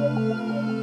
Música